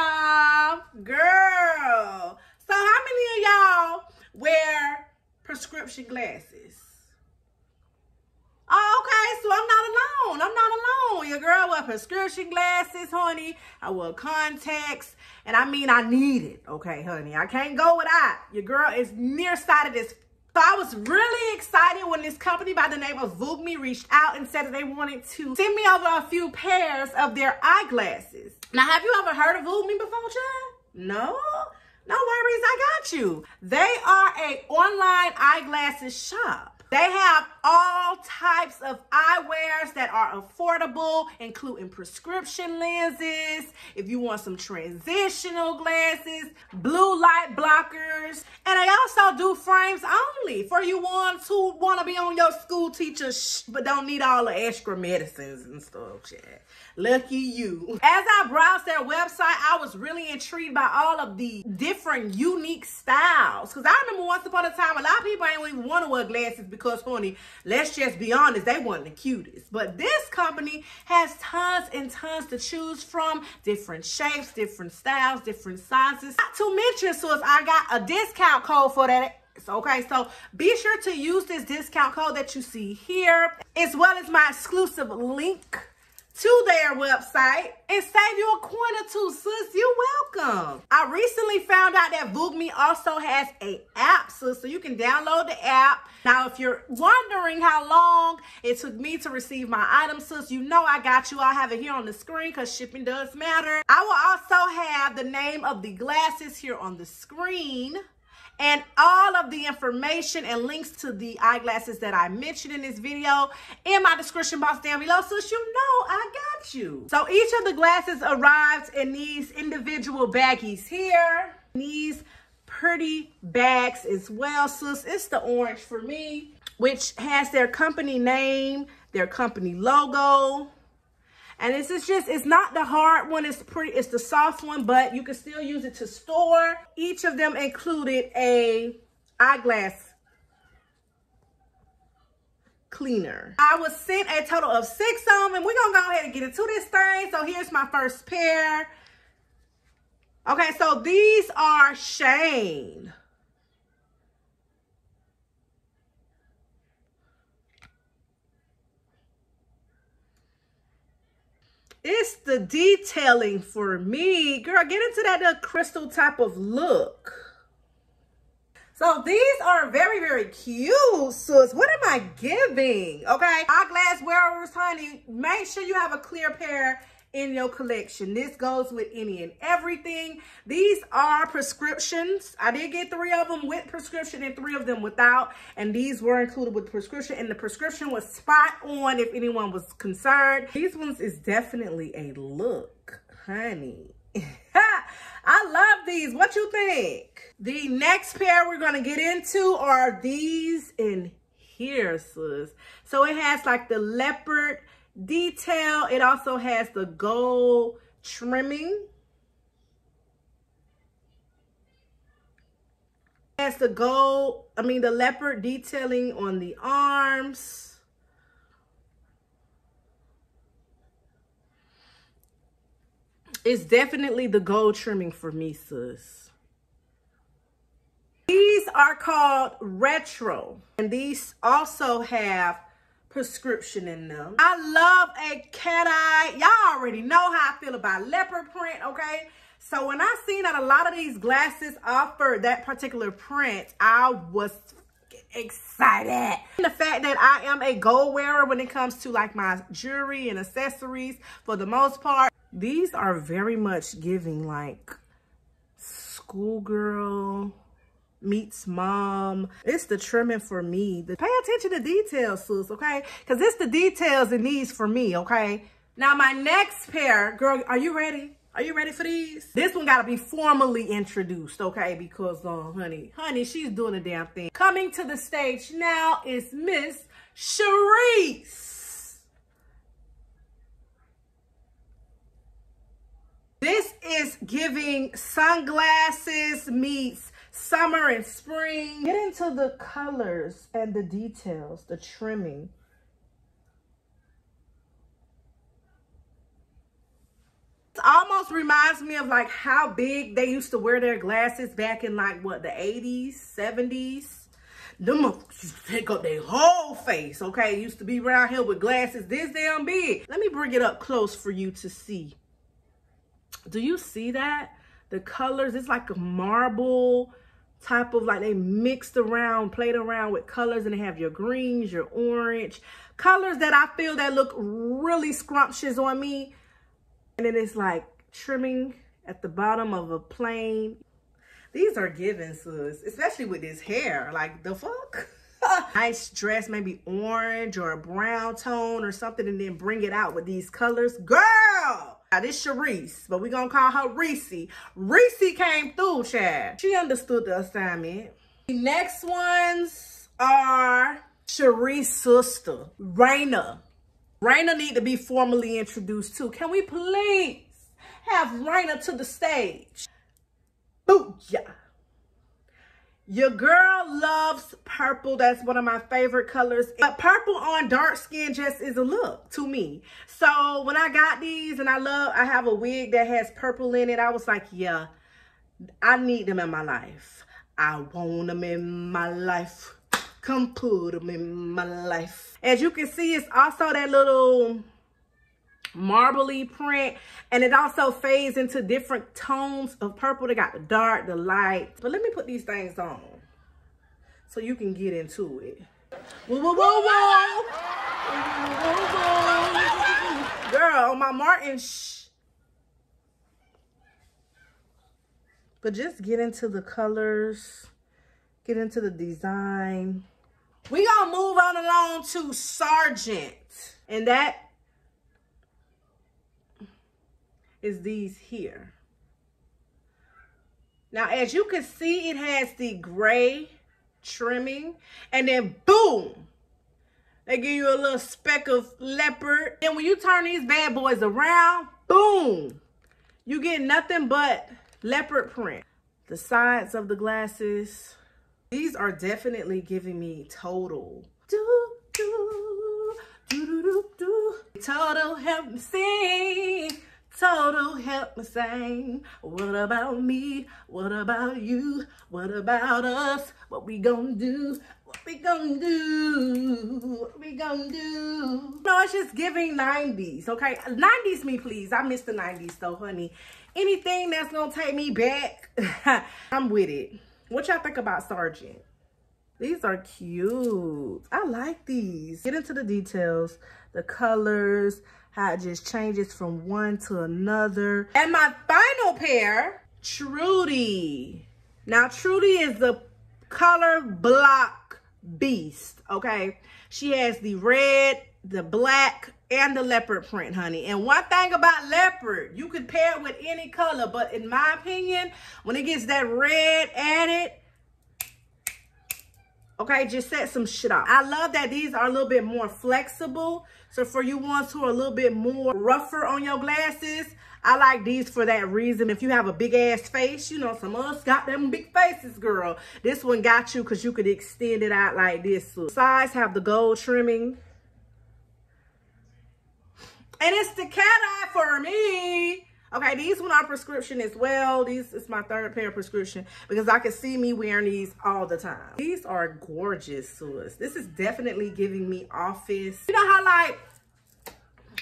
welcome, girl. So how many of y'all wear prescription glasses? Oh, okay, so I'm not alone. I'm not alone. Your girl wear prescription glasses, honey. I wear contacts. And I mean, I need it. Okay, honey. I can't go without. Your girl is nearsighted as so I was really excited when this company by the name of VoogueMe reached out and said that they wanted to send me over a few pairs of their eyeglasses. Now, have you ever heard of VoogueMe before, Chad? No? No worries, I got you. They are a online eyeglasses shop. They have all types of eyewears that are affordable, including prescription lenses, if you want some transitional glasses, blue light blockers, and they also do frames only for you ones who want to be on your school teacher but don't need all the extra medicines and stuff. Lucky you. As I browsed their website, I was really intrigued by all of the different unique styles. Because I remember once upon a time, a lot of people ain't even want to wear glasses because, honey, let's just be honest, they weren't the cutest. But this company has tons and tons to choose from. Different shapes, different styles, different sizes. Not to mention, so I got a discount code for that okay so be sure to use this discount code that you see here as well as my exclusive link to their website and save you a coin or two, sis. You're welcome. I recently found out that VoogueMe also has a app, sis, so you can download the app. Now, if you're wondering how long it took me to receive my items, sis, you know I got you. I have it here on the screen because shipping does matter. I will also have the name of the glasses here on the screen and all of the information and links to the eyeglasses that I mentioned in this video in my description box down below so you know I got you. So each of the glasses arrived in these individual baggies here. These pretty bags as well, sis. It's the orange for me, which has their company name, their company logo, and this is just, it's not the hard one. It's pretty, it's the soft one, but you can still use it to store. Each of them included a eyeglass cleaner. I was sent a total of six of them, and we're gonna go ahead and get into this thing. So here's my first pair. Okay, so these are Shane. It's the detailing for me. Girl, get into that crystal type of look. So these are very, very cute, sis. What am I giving? Okay. Eyeglass wearers, honey, make sure you have a clear pair in your collection. This goes with any and everything. These are prescriptions. I did get three of them with prescription and three of them without. And these were included with prescription. And the prescription was spot on if anyone was concerned. These ones is definitely a look, honey. I love these. What you think? The next pair we're going to get into are these in here, sis. So it has like the leopard detail. It also has the gold trimming. It has the gold, I mean the leopard detailing on the arms. It's definitely the gold trimming for me, sis. These are called retro. And these also have prescription in them. I love a cat eye. Y'all already know how I feel about leopard print, okay? So when I seen that a lot of these glasses offer that particular print, I was excited. And the fact that I am a gold wearer when it comes to like my jewelry and accessories for the most part, these are very much giving like schoolgirl meets mom. It's the trimming for me. The, pay attention to details, sis, okay? Because it's the details it needs for me, okay? Now, my next pair, girl, are you ready? Are you ready for these? This one got to be formally introduced, okay? Because, uh, honey, honey, she's doing a damn thing. Coming to the stage now is Miss Charisse. This is giving sunglasses meets summer and spring. Get into the colors and the details, the trimming. It almost reminds me of like how big they used to wear their glasses back in like what the 80s, 70s. Them take up their whole face, okay? Used to be around here with glasses this damn big. Let me bring it up close for you to see. Do you see that? The colors, it's like a marble type of like they mixed around, played around with colors and they have your greens, your orange. Colors that I feel that look really scrumptious on me. And then it's like trimming at the bottom of a plane. These are given, sis, especially with this hair. Like, the fuck? nice dress, maybe orange or a brown tone or something, and then bring it out with these colors. Girl! Now, this Charisse, but we're gonna call her Reese. Reese came through, Chad. She understood the assignment. The next ones are Charisse's sister, Reina. Reina need to be formally introduced too. Can we please have Reina to the stage? Booyah. Your girl loves purple. That's one of my favorite colors. But purple on dark skin just is a look to me. So when I got these and I love, I have a wig that has purple in it. I was like, yeah, I need them in my life. I want them in my life. Come put them in my life. As you can see, it's also that little marbly print and it also fades into different tones of purple. They got the dark the light. But let me put these things on so you can get into it. Whoa whoa whoa whoa, whoa, whoa. girl my martin shh. but just get into the colors get into the design. We gonna move on along to Sargent. And that is these here. Now, as you can see, it has the gray trimming. And then, boom, they give you a little speck of leopard. And when you turn these bad boys around, boom, you get nothing but leopard print. The sides of the glasses, these are definitely giving me total. Do, do, do, do, do, do. Total help me sing. Total help me sing. What about me? What about you? What about us? What we gonna do? What we gonna do? What we gonna do? No, it's just giving 90s, okay? 90s me, please. I miss the 90s though, honey. Anything that's gonna take me back, I'm with it. What y'all think about Sargent? These are cute. I like these. Get into the details, the colors, how it just changes from one to another. And my final pair, Trudie. Now, Trudie is the color block beast, okay? She has the red, the black, and the leopard print, honey. And one thing about leopard, you can pair it with any color, but in my opinion, when it gets that red added, okay, just set some shit off. I love that these are a little bit more flexible. So for you ones who are a little bit more rougher on your glasses, I like these for that reason. If you have a big ass face, you know, some of us got them big faces, girl. This one got you because you could extend it out like this. So sides have the gold trimming. And it's the cat eye for me. Okay, these one are prescription as well. These is my third pair of prescription because I can see me wearing these all the time. These are gorgeous, sis. This is definitely giving me office. You know how like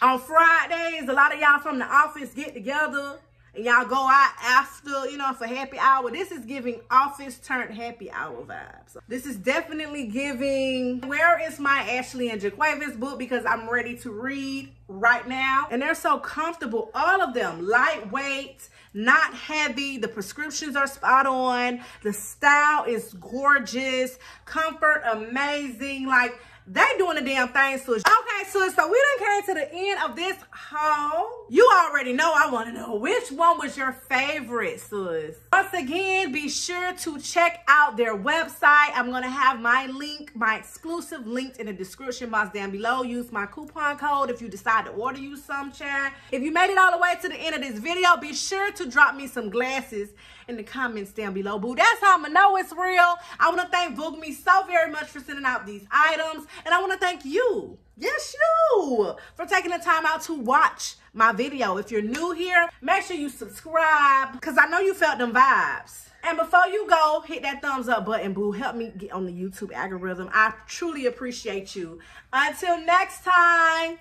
on Fridays, a lot of y'all from the office get together and y'all go out after, you know, for happy hour. This is giving office turned happy hour vibes. This is definitely giving, where is my Ashley and Jaquavis book? Because I'm ready to read right now. And they're so comfortable, all of them, lightweight, not heavy. The prescriptions are spot on. The style is gorgeous. Comfort, amazing. Like, they doing the damn thing, sis. Okay, sis, so we done came to the end of this haul. You already know I want to know which one was your favorite, sis. Once again, be sure to check out their website. I'm going to have my link, my exclusive link in the description box down below. Use my coupon code if you decide to order you some, chat. If you made it all the way to the end of this video, be sure to drop me some glasses in the comments down below, boo. That's how I'm going to know it's real. I want to thank VoogueMe so very much for sending out these items. And I want to thank you. Yes, you. For taking the time out to watch my video. If you're new here, make sure you subscribe because I know you felt them vibes. And before you go, hit that thumbs up button, boo. Help me get on the YouTube algorithm. I truly appreciate you. Until next time,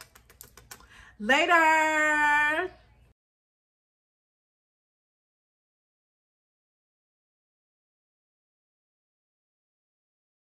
later.